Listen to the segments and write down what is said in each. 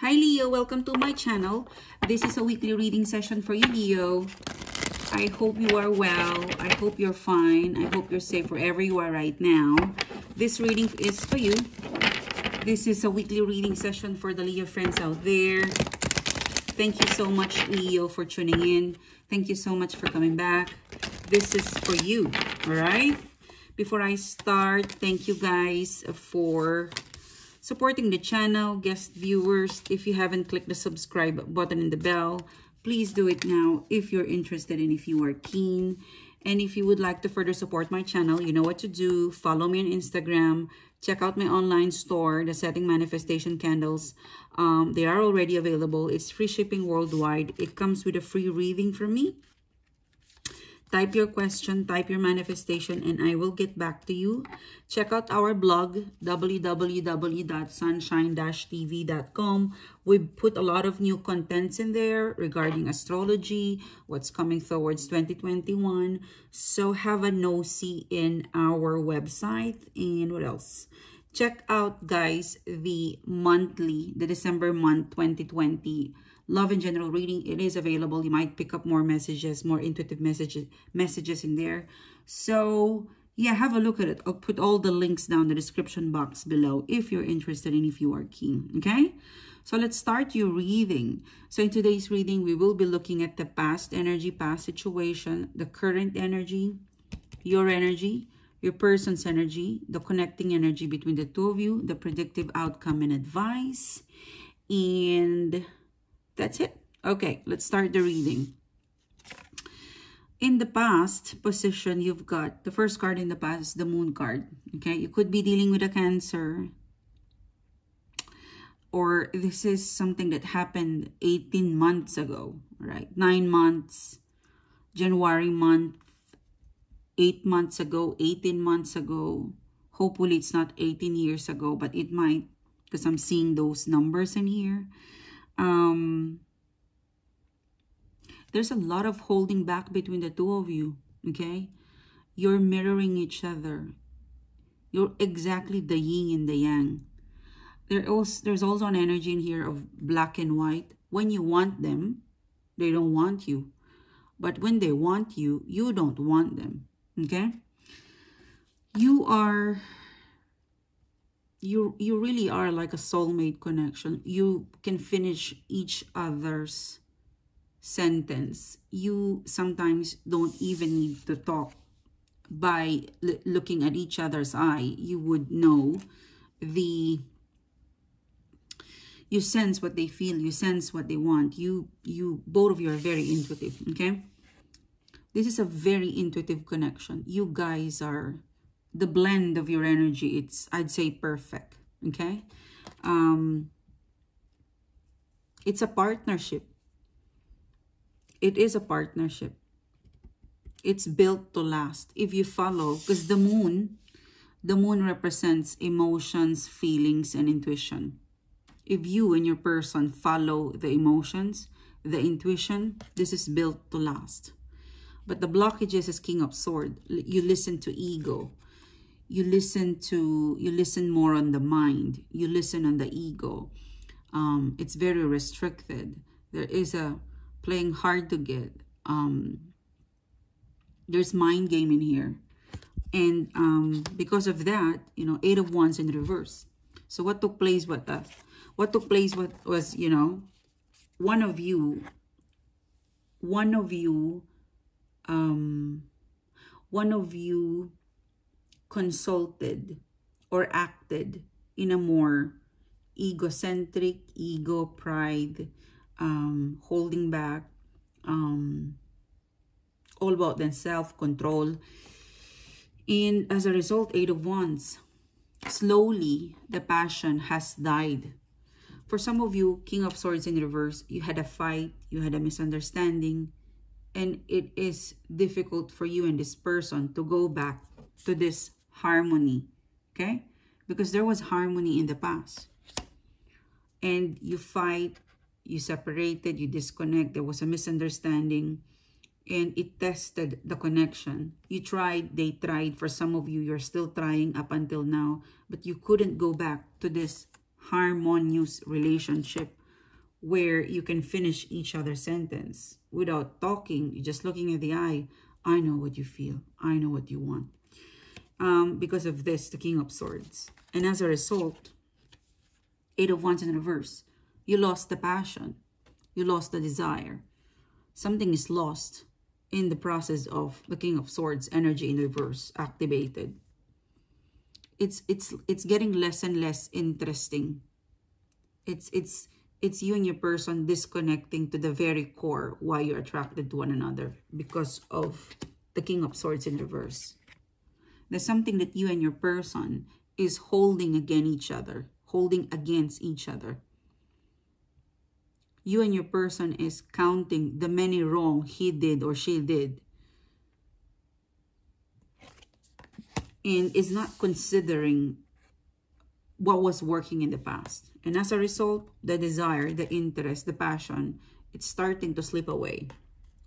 Hi Leo, welcome to my channel. This is a weekly reading session for you Leo. I hope you are well. I hope you're fine. I hope you're safe wherever you are right now. This reading is for you. This is a weekly reading session for the Leo friends out there. Thank you so much Leo for tuning in. Thank you so much for coming back. This is for you, all right? Before I start, thank you guys for supporting the channel, guest viewers. If you haven't clicked the subscribe button and the bell, please do it now if you're interested and if you are keen. And if you would like to further support my channel, you know what to do. Follow me on Instagram. Check out my online store, the Setting Manifestation Candles. Um, they are already available. It's free shipping worldwide. It comes with a free reading from me Type your question, type your manifestation, and I will get back to you. Check out our blog, www.sunshine-tv.com. We put a lot of new contents in there regarding astrology, what's coming towards 2021. So have a nosy in our website. And what else? Check out, guys, the monthly, the December month 2020 love and general reading it is available. You might pick up more messages more intuitive messages messages in there. So yeah have a look at it. I'll put all the links down the description box below if you're interested and if you are keen okay? So let's start your reading. So in today's reading we will be looking at the past energy past situation the current energy your energy your person's energy the connecting energy between the two of you the predictive outcome and advice and that's it. Okay, let's start the reading. In the past position, you've got the first card in the past is the moon card. Okay, you could be dealing with a cancer. Or this is something that happened 18 months ago, right? Nine months, January month, eight months ago, 18 months ago. Hopefully it's not 18 years ago, but it might because I'm seeing those numbers in here um, there's a lot of holding back between the two of you, okay? You're mirroring each other. You're exactly the yin and the yang. There also, there's also an energy in here of black and white. When you want them, they don't want you. But when they want you, you don't want them, okay? You are you you really are like a soulmate connection. You can finish each other's sentence. You sometimes don't even need to talk. By looking at each other's eye you would know the you sense what they feel you sense what they want. You you both of you are very intuitive okay? This is a very intuitive connection. You guys are the blend of your energy, it's, I'd say, perfect. Okay? Um, it's a partnership. It is a partnership. It's built to last. If you follow, because the moon, the moon represents emotions, feelings, and intuition. If you and your person follow the emotions, the intuition, this is built to last. But the blockages is King of Sword. You listen to ego you listen to you listen more on the mind you listen on the ego. Um it's very restricted. There is a playing hard to get. Um there's mind game in here. And um because of that you know eight of wands in reverse. So what took place with that what took place what was you know one of you one of you um one of you consulted or acted in a more egocentric, ego, pride, um, holding back, um, all about then self-control. And as a result, Eight of Wands, slowly the passion has died. For some of you, King of Swords in reverse, you had a fight, you had a misunderstanding, and it is difficult for you and this person to go back to this harmony, okay? Because there was harmony in the past. And you fight, you separated, you disconnect, there was a misunderstanding, and it tested the connection. You tried, they tried. For some of you, you're still trying up until now, but you couldn't go back to this harmonious relationship where you can finish each other's sentence without talking, just looking at the eye. I know what you feel. I know what you want. Um, because of this, the King of Swords. And as a result, Eight of Wands in reverse. You lost the passion. You lost the desire. Something is lost in the process of the King of Swords energy in reverse activated. It's it's it's getting less and less interesting. It's it's it's you and your person disconnecting to the very core why you're attracted to one another because of the King of Swords in reverse. There's something that you and your person is holding against each other, holding against each other. You and your person is counting the many wrong he did or she did. And is not considering what was working in the past. And as a result, the desire, the interest, the passion, it's starting to slip away.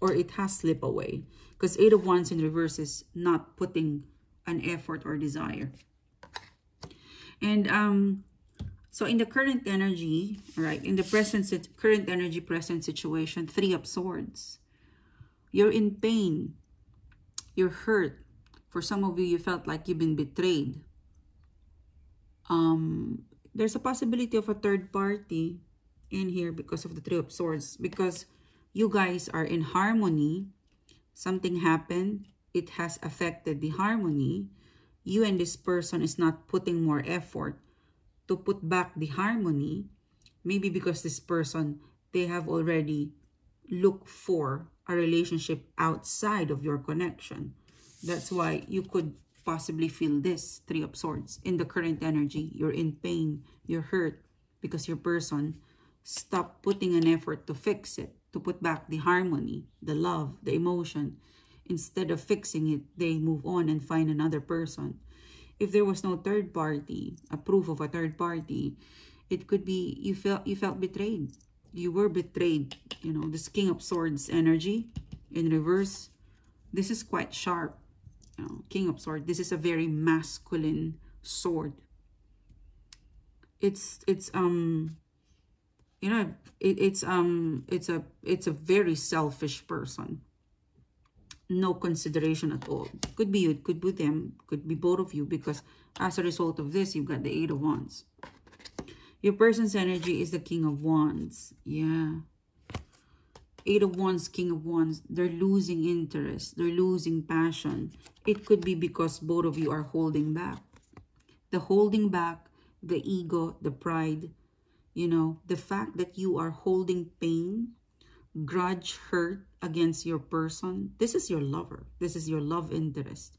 Or it has slipped away. Because Eight of Wands in reverse is not putting an effort or desire. And um, so in the current energy, right, in the present current energy, present situation, Three of Swords, you're in pain. You're hurt. For some of you, you felt like you've been betrayed. Um, there's a possibility of a third party in here because of the Three of Swords. Because you guys are in harmony. Something happened. It has affected the harmony you and this person is not putting more effort to put back the harmony, maybe because this person, they have already looked for a relationship outside of your connection. That's why you could possibly feel this, Three of Swords. In the current energy, you're in pain, you're hurt because your person stopped putting an effort to fix it, to put back the harmony, the love, the emotion. Instead of fixing it, they move on and find another person. If there was no third party, a proof of a third party, it could be you felt you felt betrayed. You were betrayed. You know, this King of Swords energy in reverse. This is quite sharp. You know, King of Swords. This is a very masculine sword. It's it's um you know it, it's um it's a it's a very selfish person no consideration at all. Could be you, it could be them, could be both of you because as a result of this, you've got the Eight of Wands. Your person's energy is the King of Wands. Yeah. Eight of Wands, King of Wands, they're losing interest. They're losing passion. It could be because both of you are holding back. The holding back, the ego, the pride, you know, the fact that you are holding pain, grudge, hurt, against your person, this is your lover. This is your love interest.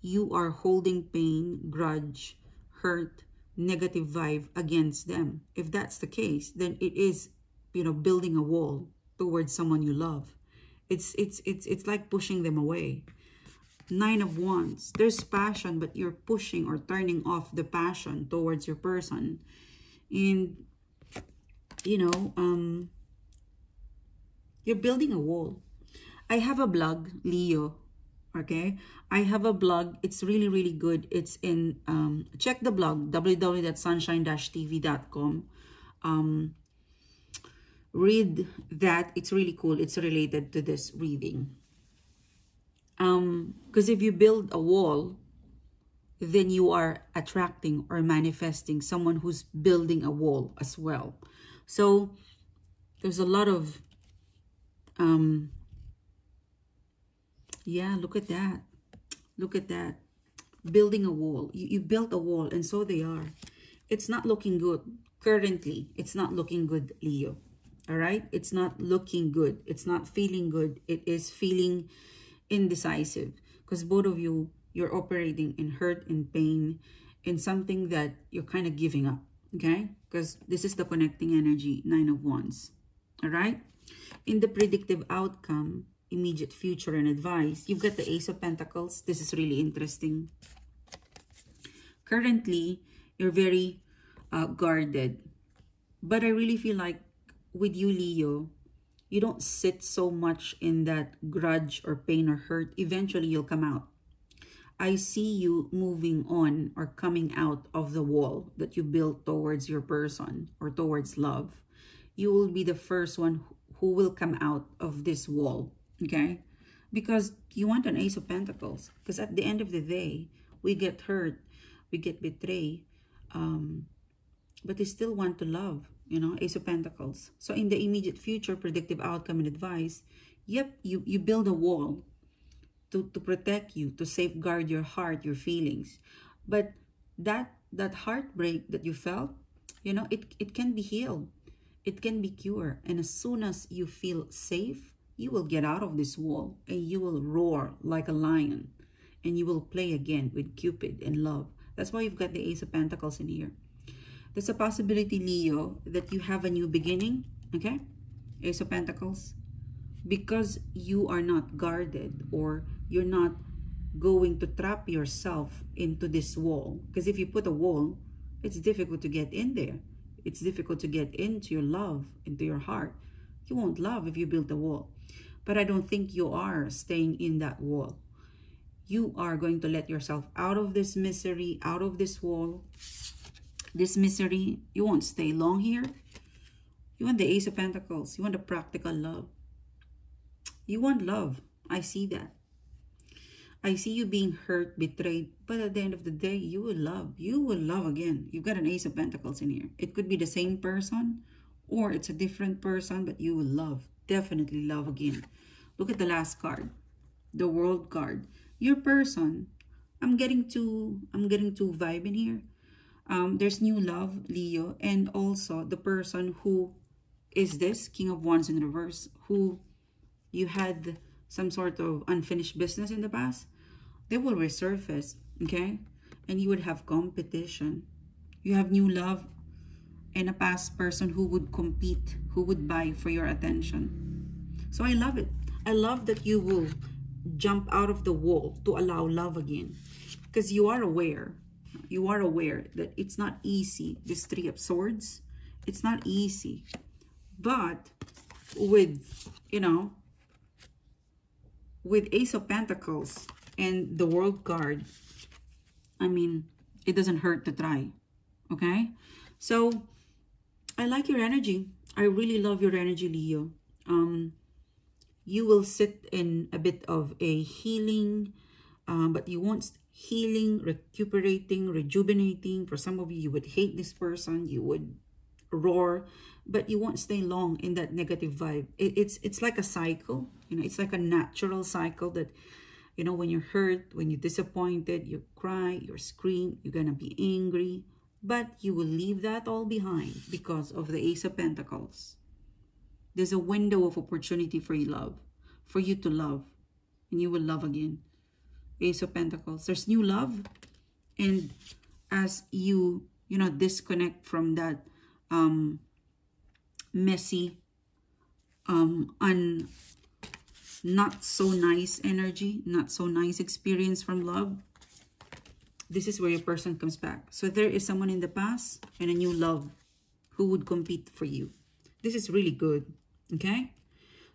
You are holding pain, grudge, hurt, negative vibe against them. If that's the case, then it is, you know, building a wall towards someone you love. It's it's it's it's like pushing them away. Nine of Wands. There's passion, but you're pushing or turning off the passion towards your person. And, you know, um, you're building a wall. I have a blog, Leo. Okay. I have a blog. It's really, really good. It's in, um, check the blog, www.sunshine-tv.com. Um, read that. It's really cool. It's related to this reading. Um, because if you build a wall, then you are attracting or manifesting someone who's building a wall as well. So there's a lot of um, yeah, look at that. Look at that. Building a wall. You, you built a wall and so they are. It's not looking good. Currently, it's not looking good, Leo. All right? It's not looking good. It's not feeling good. It is feeling indecisive. Because both of you, you're operating in hurt and pain in something that you're kind of giving up. Okay? Because this is the connecting energy, Nine of Wands. All right? In the predictive outcome, immediate future and advice, you've got the Ace of Pentacles. This is really interesting. Currently, you're very uh, guarded. But I really feel like with you, Leo, you don't sit so much in that grudge or pain or hurt. Eventually, you'll come out. I see you moving on or coming out of the wall that you built towards your person or towards love you will be the first one who will come out of this wall, okay? Because you want an Ace of Pentacles. Because at the end of the day, we get hurt, we get betrayed, um, but we still want to love, you know, Ace of Pentacles. So in the immediate future, predictive outcome and advice, yep, you, you build a wall to, to protect you, to safeguard your heart, your feelings. But that that heartbreak that you felt, you know, it, it can be healed. It can be cured. And as soon as you feel safe, you will get out of this wall and you will roar like a lion. And you will play again with Cupid and love. That's why you've got the Ace of Pentacles in here. There's a possibility, Leo, that you have a new beginning. Okay? Ace of Pentacles. Because you are not guarded or you're not going to trap yourself into this wall. Because if you put a wall, it's difficult to get in there. It's difficult to get into your love, into your heart. You won't love if you build a wall. But I don't think you are staying in that wall. You are going to let yourself out of this misery, out of this wall, this misery. You won't stay long here. You want the Ace of Pentacles. You want the practical love. You want love. I see that. I see you being hurt, betrayed, but at the end of the day, you will love. You will love again. You've got an Ace of Pentacles in here. It could be the same person or it's a different person, but you will love. Definitely love again. Look at the last card, the World card. Your person, I'm getting to, I'm getting to vibe in here. Um, there's new love, Leo, and also the person who is this, King of Wands in reverse, who you had some sort of unfinished business in the past they will resurface, okay? And you would have competition. You have new love and a past person who would compete, who would buy for your attention. So I love it. I love that you will jump out of the wall to allow love again. Because you are aware, you are aware that it's not easy, this Three of Swords, it's not easy. But with, you know, with Ace of Pentacles, and the world card, I mean, it doesn't hurt to try. Okay? So, I like your energy. I really love your energy, Leo. Um, you will sit in a bit of a healing, um, but you won't healing, recuperating, rejuvenating. For some of you, you would hate this person. You would roar, but you won't stay long in that negative vibe. It, it's it's like a cycle. You know, it's like a natural cycle that you know, when you're hurt, when you're disappointed, you cry, you scream, you're going to be angry. But you will leave that all behind because of the Ace of Pentacles. There's a window of opportunity for you love, for you to love, and you will love again. Ace of Pentacles. There's new love. And as you, you know, disconnect from that um, messy, um, un not so nice energy, not so nice experience from love, this is where your person comes back. So there is someone in the past and a new love who would compete for you. This is really good, okay?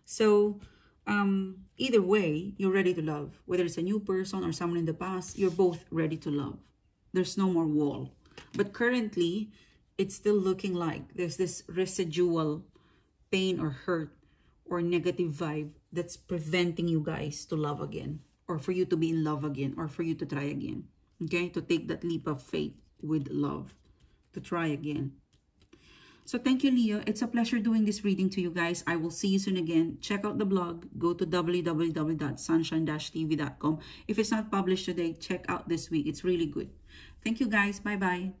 So um, either way, you're ready to love. Whether it's a new person or someone in the past, you're both ready to love. There's no more wall. But currently, it's still looking like there's this residual pain or hurt or negative vibe that's preventing you guys to love again or for you to be in love again or for you to try again. Okay? To take that leap of faith with love. To try again. So thank you, Leo. It's a pleasure doing this reading to you guys. I will see you soon again. Check out the blog. Go to www.sunshine-tv.com. If it's not published today, check out this week. It's really good. Thank you, guys. Bye-bye.